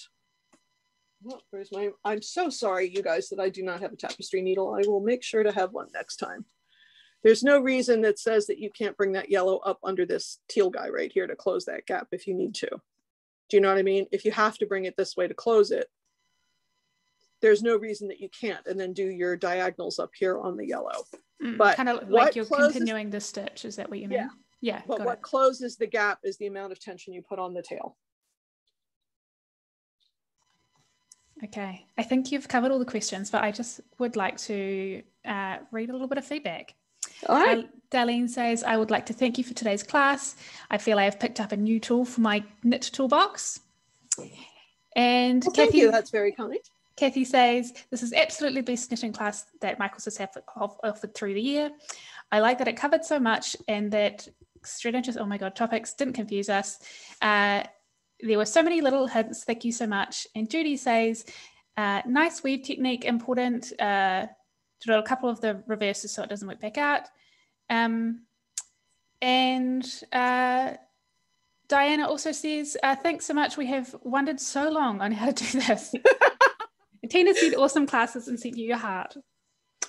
Oh, where's my? I'm so sorry, you guys, that I do not have a tapestry needle. I will make sure to have one next time. There's no reason that says that you can't bring that yellow up under this teal guy right here to close that gap if you need to. Do you know what I mean? If you have to bring it this way to close it, there's no reason that you can't and then do your diagonals up here on the yellow. Mm, but kind of like you're closes, continuing the stitch. Is that what you mean? Yeah. Yeah. But what it. closes the gap is the amount of tension you put on the tail. Okay, I think you've covered all the questions, but I just would like to uh, read a little bit of feedback. All right. Uh, Darlene says, I would like to thank you for today's class. I feel I have picked up a new tool for my knit toolbox. And well, Kathy, you. That's very kind. Kathy says, This is absolutely the best knitting class that Michaels has offered through the year. I like that it covered so much and that straight into, oh my God, topics didn't confuse us. Uh, there were so many little hints. Thank you so much. And Judy says, uh, nice weave technique, important. Uh, to a couple of the reverses so it doesn't work back out. Um, and uh, Diana also says, uh, thanks so much. We have wondered so long on how to do this. Tina said, awesome classes and sent you your heart.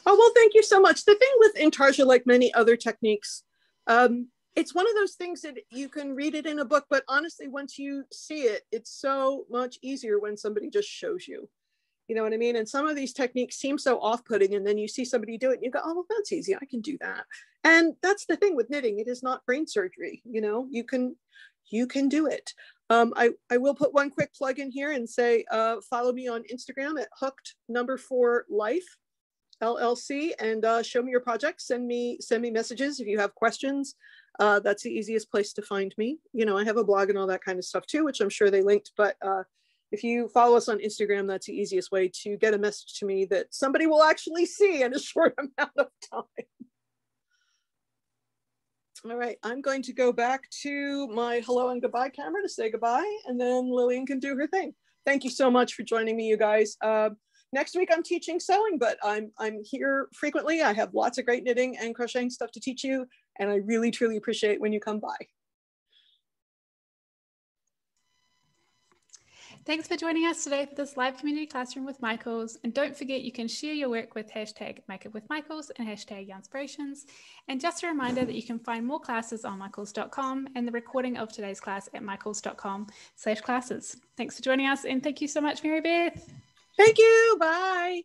Oh, well, thank you so much. The thing with intarsia, like many other techniques, um, it's one of those things that you can read it in a book, but honestly, once you see it, it's so much easier when somebody just shows you. You know what I mean? And some of these techniques seem so off putting, and then you see somebody do it and you go, oh, well, that's easy. I can do that. And that's the thing with knitting, it is not brain surgery. You know, you can you can do it. Um, I, I will put one quick plug in here and say, uh, follow me on Instagram at hooked number four life LLC and uh, show me your projects. Send me, send me messages if you have questions. Uh, that's the easiest place to find me. You know, I have a blog and all that kind of stuff too, which I'm sure they linked, but uh, if you follow us on Instagram, that's the easiest way to get a message to me that somebody will actually see in a short amount of time. All right, I'm going to go back to my hello and goodbye camera to say goodbye, and then Lillian can do her thing. Thank you so much for joining me, you guys. Uh, next week I'm teaching sewing, but I'm, I'm here frequently. I have lots of great knitting and crocheting stuff to teach you, and I really, truly appreciate when you come by. Thanks for joining us today for this live community classroom with Michaels. And don't forget you can share your work with hashtag Make It With Michaels and hashtag Yarnspirations. And just a reminder that you can find more classes on michaels.com and the recording of today's class at michaels.com slash classes. Thanks for joining us and thank you so much, Mary Beth. Thank you. Bye.